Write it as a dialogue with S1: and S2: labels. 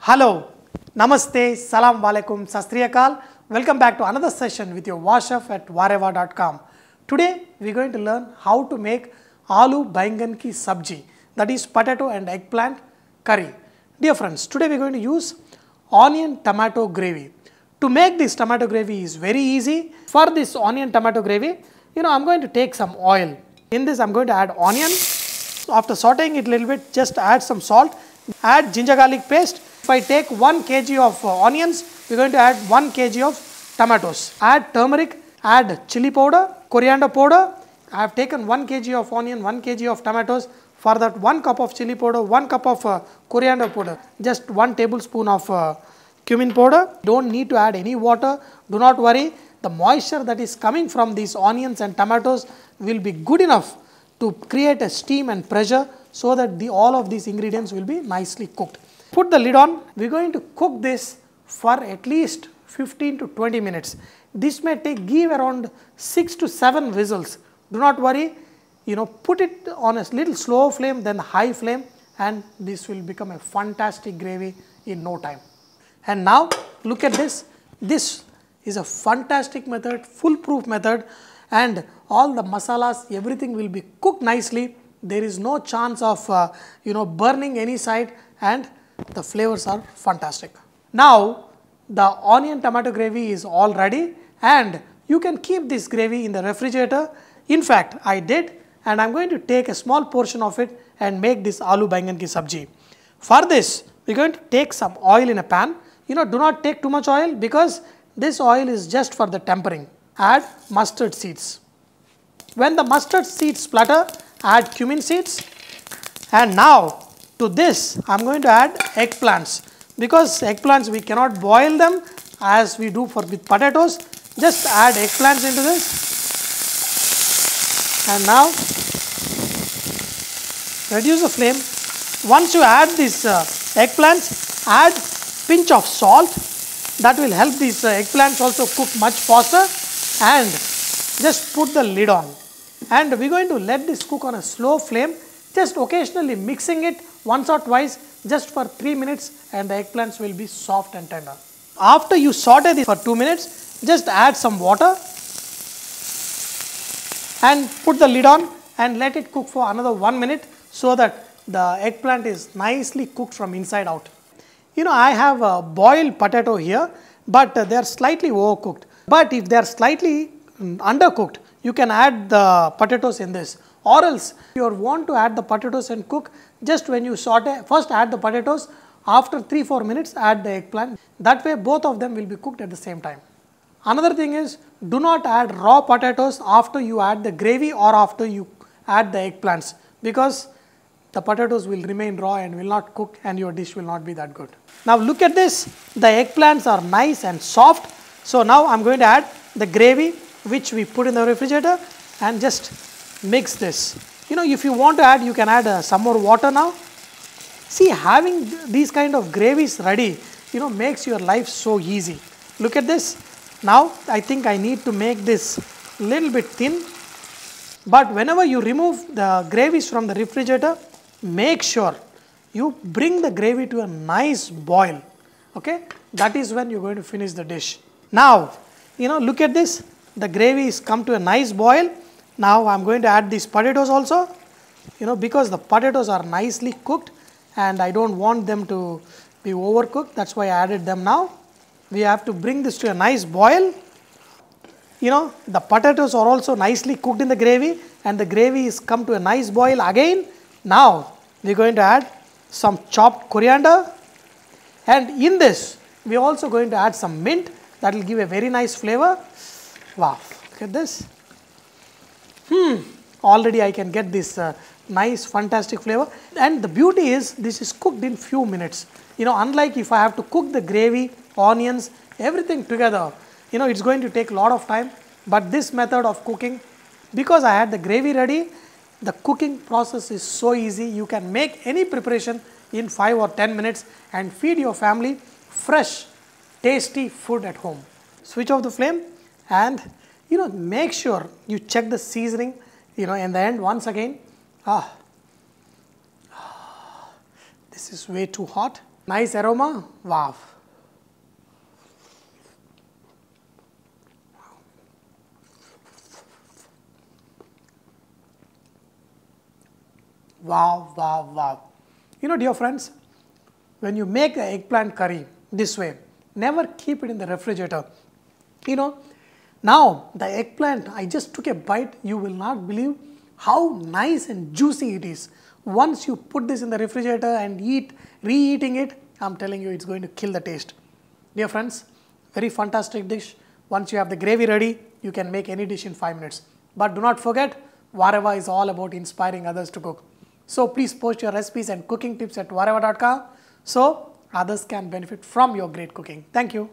S1: Hello, Namaste, Salam Walaikum, Sastriyakal. Welcome back to another session with your Vahchef at vahrehvah.com. Today we are going to learn how to make aloo baingan ki sabji that is potato and eggplant curry. Dear friends, today we are going to use onion tomato gravy. To make this tomato gravy is very easy. For this onion tomato gravy, you know I am going to take some oil. In this I am going to add onion. After sauteing it a little bit, just add some salt, add ginger garlic paste. If I take 1 kg of uh, onions, we are going to add 1 kg of tomatoes. Add turmeric, add chili powder, coriander powder. I have taken 1 kg of onion, 1 kg of tomatoes. For that 1 cup of chili powder, 1 cup of uh, coriander powder, just 1 tablespoon of uh, cumin powder. Don't need to add any water. Do not worry. The moisture that is coming from these onions and tomatoes will be good enough to create a steam and pressure so that the, all of these ingredients will be nicely cooked. Put the lid on. We are going to cook this for at least 15 to 20 minutes. This may take give around 6 to 7 whistles. Do not worry. You know, put it on a little slow flame, then high flame, and this will become a fantastic gravy in no time. And now look at this. This is a fantastic method, foolproof method and all the masalas, everything will be cooked nicely. There is no chance of uh, you know burning any side and the flavors are fantastic. Now the onion tomato gravy is all ready and you can keep this gravy in the refrigerator. In fact, I did and I am going to take a small portion of it and make this aloo baingan ki sabji. For this, we are going to take some oil in a pan. You know, do not take too much oil because this oil is just for the tempering. Add mustard seeds. When the mustard seeds splutter, add cumin seeds. And now to this, I am going to add eggplants. Because eggplants we cannot boil them as we do for with potatoes. Just add eggplants into this. And now reduce the flame. Once you add these uh, eggplants, add pinch of salt. That will help these uh, eggplants also cook much faster. And just put the lid on. And we are going to let this cook on a slow flame. Just occasionally mixing it once or twice just for 3 minutes and the eggplants will be soft and tender. After you saute this for 2 minutes, just add some water and put the lid on and let it cook for another 1 minute so that the eggplant is nicely cooked from inside out. You know, I have a boiled potato here, but they are slightly overcooked. But if they are slightly mm, undercooked, you can add the potatoes in this. Or else, if you want to add the potatoes and cook, just when you saute, first add the potatoes, after 3-4 minutes add the eggplant. That way both of them will be cooked at the same time. Another thing is, do not add raw potatoes after you add the gravy or after you add the eggplants because the potatoes will remain raw and will not cook and your dish will not be that good. Now look at this, the eggplants are nice and soft. So now I am going to add the gravy which we put in the refrigerator and just mix this. You know if you want to add you can add uh, some more water now. See having th these kind of gravies ready you know makes your life so easy. Look at this. Now I think I need to make this little bit thin but whenever you remove the gravies from the refrigerator make sure you bring the gravy to a nice boil okay that is when you're going to finish the dish. Now you know look at this the gravy is come to a nice boil. Now I am going to add these potatoes also you know because the potatoes are nicely cooked and I don't want them to be overcooked that's why I added them now. We have to bring this to a nice boil. You know the potatoes are also nicely cooked in the gravy and the gravy is come to a nice boil again. Now we are going to add some chopped coriander and in this we are also going to add some mint that will give a very nice flavor. Wow, look at this. Hmm, already I can get this uh, nice fantastic flavor and the beauty is this is cooked in few minutes. You know unlike if I have to cook the gravy, onions, everything together, you know it's going to take a lot of time but this method of cooking because I had the gravy ready, the cooking process is so easy. You can make any preparation in 5 or 10 minutes and feed your family fresh, tasty food at home. Switch off the flame and you know make sure you check the seasoning you know, in the end, once again, ah, this is way too hot. Nice aroma, wow. Wow, wow, wow. You know, dear friends, when you make the eggplant curry this way, never keep it in the refrigerator. You know, now the eggplant, I just took a bite, you will not believe how nice and juicy it is. Once you put this in the refrigerator and eat, re-eating it, I'm telling you it's going to kill the taste. Dear friends, very fantastic dish. Once you have the gravy ready, you can make any dish in 5 minutes. But do not forget, Vahrehvah is all about inspiring others to cook. So please post your recipes and cooking tips at vahrehvah.com so others can benefit from your great cooking. Thank you.